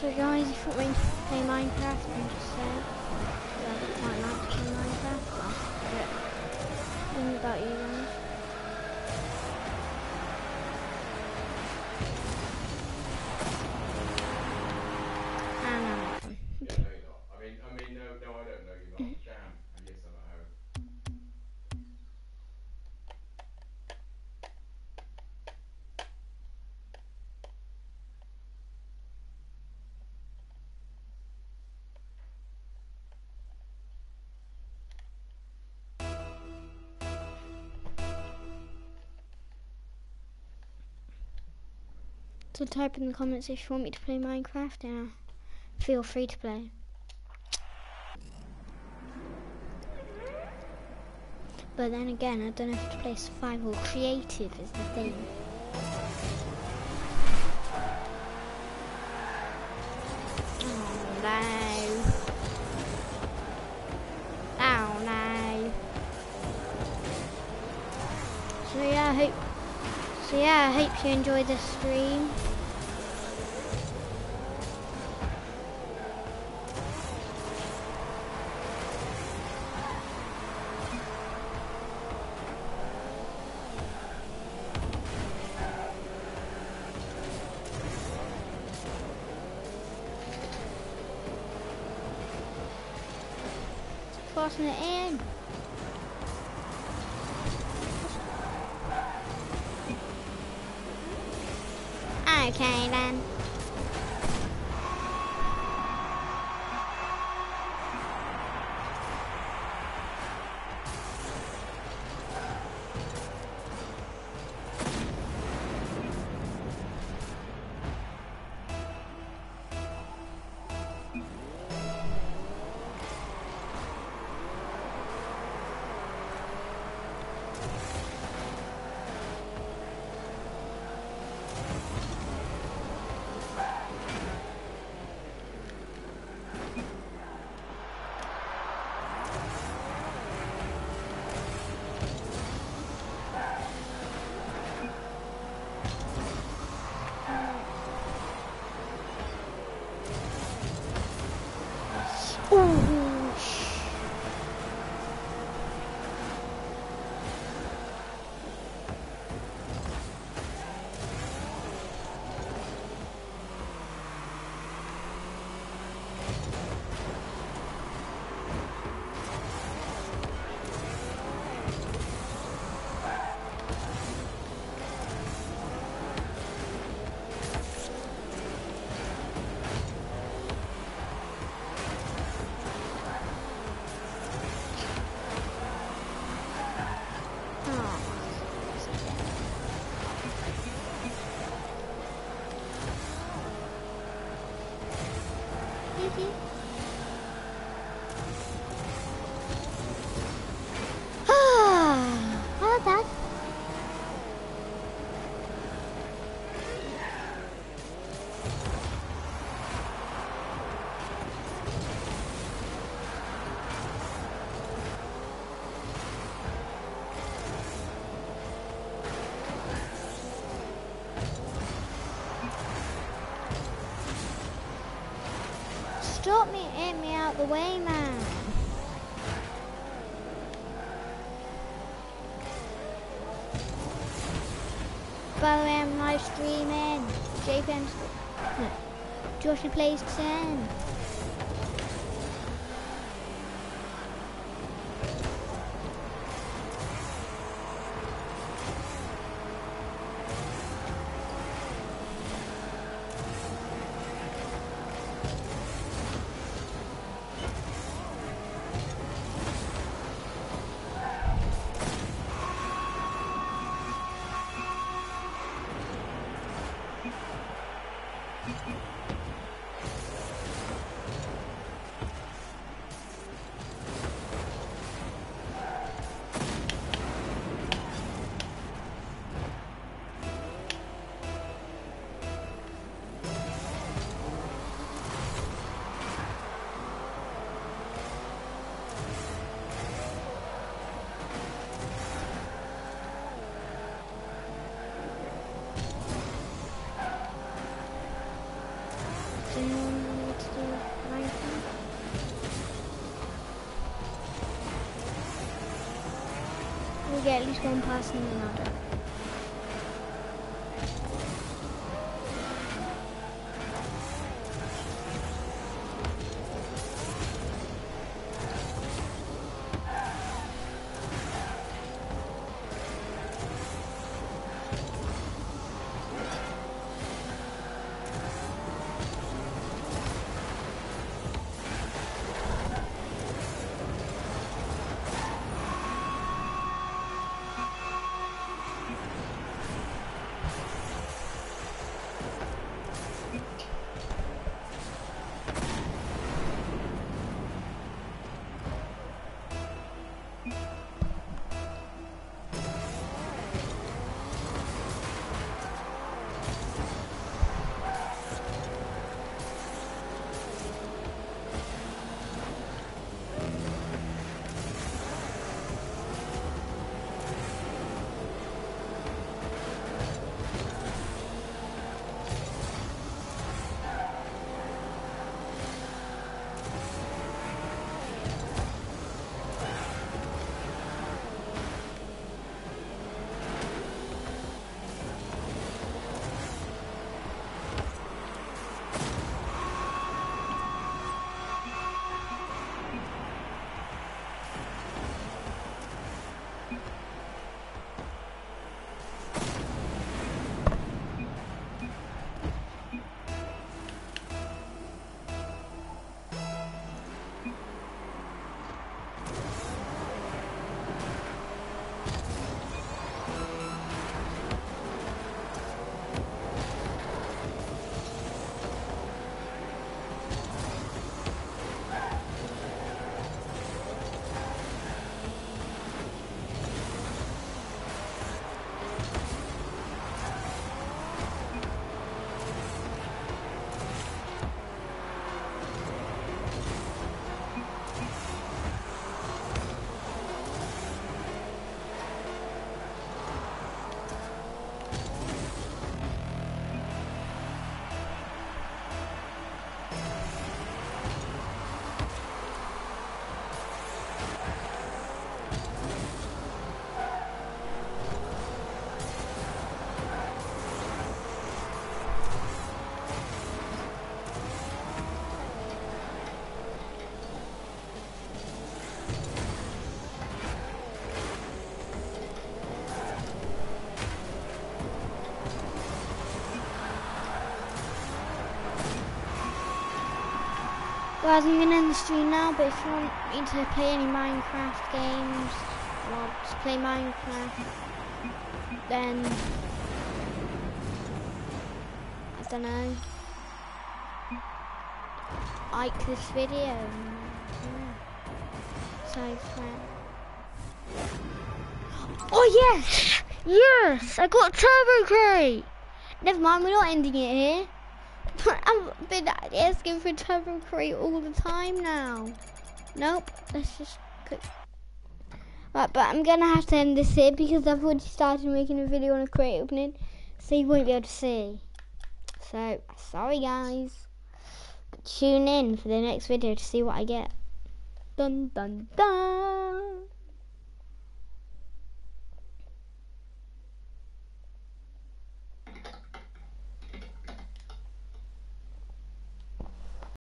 So guys, if you want to play Minecraft, then just say. I don't quite like to play Minecraft, but yeah. Think about you guys. Type in the comments if you want me to play Minecraft, and uh, feel free to play. But then again, I don't if to play survival creative is the thing. Oh. So yeah, I hope you enjoyed the stream. Forcing it in. Okay then. Ah, Stop me, get me out the way, man. By the way, I'm live streaming. JPM. No. Joshua plays 10. Get at least one Guys, I'm gonna end the stream now, but if you want me to play any Minecraft games, or to play Minecraft, then, I don't know, like this video, yeah. so friend. Oh yes! Yes! I got Turbo Crate! Never mind, we're not ending it here. I've been asking for Turbo Crate all the time now. Nope, let's just. Right, but I'm gonna have to end this here because I've already started making a video on a crate opening, so you won't be able to see. So, sorry guys. But tune in for the next video to see what I get. Dun dun dun!